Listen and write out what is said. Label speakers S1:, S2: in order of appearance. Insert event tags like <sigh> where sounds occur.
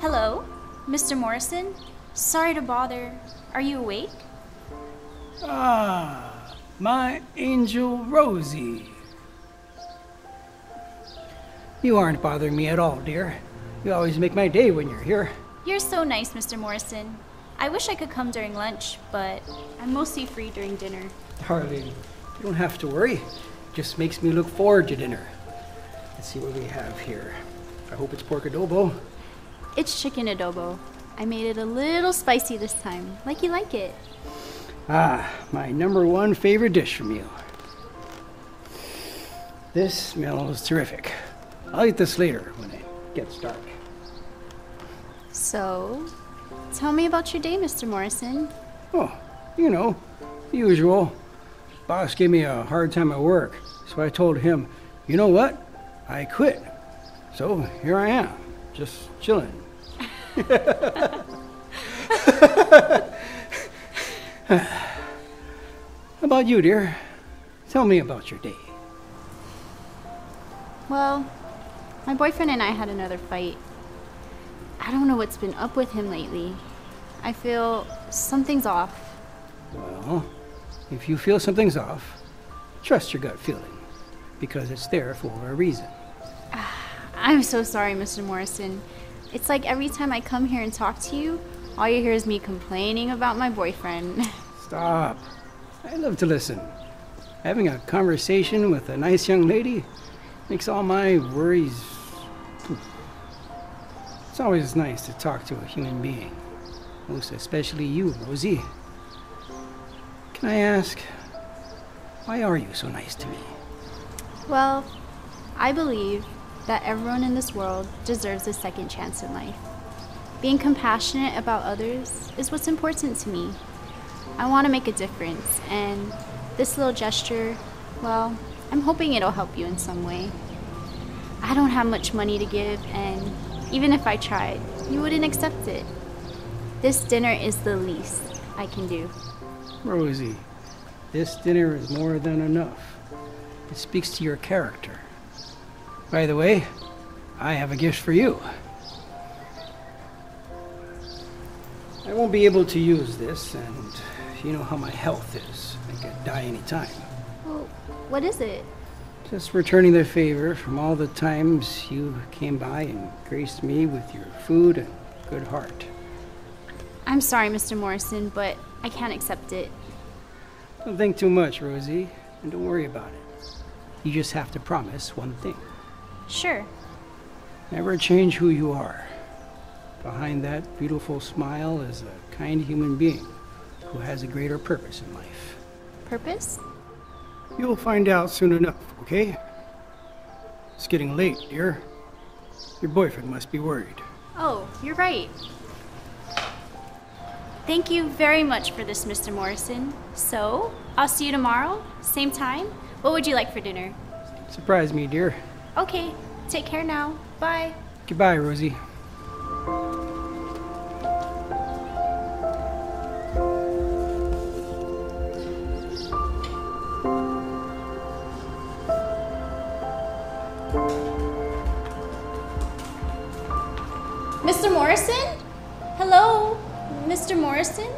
S1: Hello, Mr. Morrison? Sorry to bother. Are you awake?
S2: Ah, my angel Rosie. You aren't bothering me at all, dear. You always make my day when you're here.
S1: You're so nice, Mr. Morrison. I wish I could come during lunch, but I'm mostly free during dinner.
S2: Darling, you don't have to worry. It just makes me look forward to dinner. Let's see what we have here. I hope it's pork adobo.
S1: It's chicken adobo. I made it a little spicy this time, like you like it.
S2: Ah, my number one favorite dish from you. This smells terrific. I'll eat this later when it gets dark.
S1: So, tell me about your day, Mr. Morrison.
S2: Oh, you know, the usual. Boss gave me a hard time at work, so I told him, you know what? I quit. So here I am, just chilling. <laughs> How about you, dear? Tell me about your day.
S1: Well, my boyfriend and I had another fight. I don't know what's been up with him lately. I feel something's off.
S2: Well, if you feel something's off, trust your gut feeling, because it's there for a reason.
S1: Ah, I'm so sorry, Mr. Morrison. It's like every time I come here and talk to you, all you hear is me complaining about my boyfriend. <laughs>
S2: Stop. I love to listen. Having a conversation with a nice young lady makes all my worries. It's always nice to talk to a human being, most especially you, Rosie. Can I ask, why are you so nice to me?
S1: Well, I believe that everyone in this world deserves a second chance in life. Being compassionate about others is what's important to me. I want to make a difference, and this little gesture, well, I'm hoping it'll help you in some way. I don't have much money to give, and even if I tried, you wouldn't accept it. This dinner is the least I can do.
S2: Rosie, this dinner is more than enough. It speaks to your character. By the way, I have a gift for you. I won't be able to use this, and you know how my health is. I could die any time.
S1: Well, what is it?
S2: Just returning the favor from all the times you came by and graced me with your food and good heart.
S1: I'm sorry, Mr. Morrison, but I can't accept it.
S2: Don't think too much, Rosie, and don't worry about it. You just have to promise one thing.
S1: Sure.
S2: Never change who you are. Behind that beautiful smile is a kind human being who has a greater purpose in life.
S1: Purpose?
S2: You'll find out soon enough, okay? It's getting late, dear. Your boyfriend must be worried.
S1: Oh, you're right. Thank you very much for this, Mr. Morrison. So, I'll see you tomorrow, same time. What would you like for dinner?
S2: Surprise me, dear.
S1: Okay, take care now. Bye.
S2: Goodbye, Rosie.
S1: Mr. Morrison? Hello? Mr. Morrison?